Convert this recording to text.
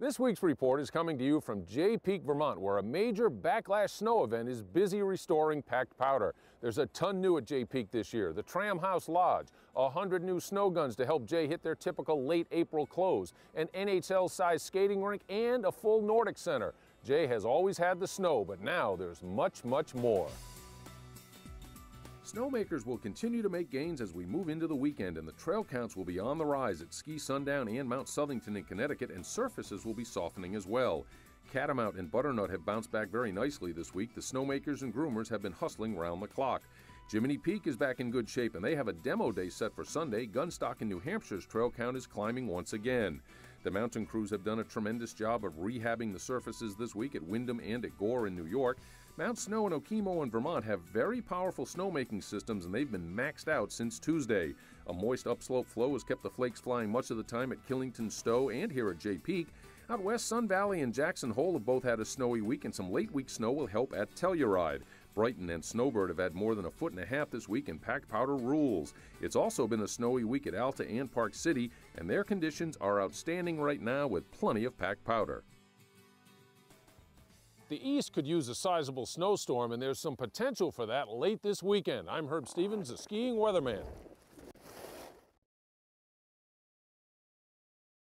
This week's report is coming to you from Jay Peak, Vermont, where a major backlash snow event is busy restoring packed powder. There's a ton new at Jay Peak this year. The Tram House Lodge, a hundred new snow guns to help Jay hit their typical late April close, an NHL-sized skating rink, and a full Nordic Center. Jay has always had the snow, but now there's much, much more. Snowmakers will continue to make gains as we move into the weekend, and the trail counts will be on the rise at Ski Sundown and Mount Southington in Connecticut, and surfaces will be softening as well. Catamount and Butternut have bounced back very nicely this week. The snowmakers and groomers have been hustling round the clock. Jiminy Peak is back in good shape, and they have a demo day set for Sunday. Gunstock in New Hampshire's trail count is climbing once again. The mountain crews have done a tremendous job of rehabbing the surfaces this week at Windham and at Gore in New York. Mount Snow and Okemo in Vermont have very powerful snowmaking systems, and they've been maxed out since Tuesday. A moist upslope flow has kept the flakes flying much of the time at Killington Stowe and here at Jay Peak. Out west, Sun Valley and Jackson Hole have both had a snowy week, and some late week snow will help at Telluride. Brighton and Snowbird have had more than a foot and a half this week, and packed powder rules. It's also been a snowy week at Alta and Park City, and their conditions are outstanding right now with plenty of packed powder. The east could use a sizable snowstorm, and there's some potential for that late this weekend. I'm Herb Stevens, the skiing weatherman.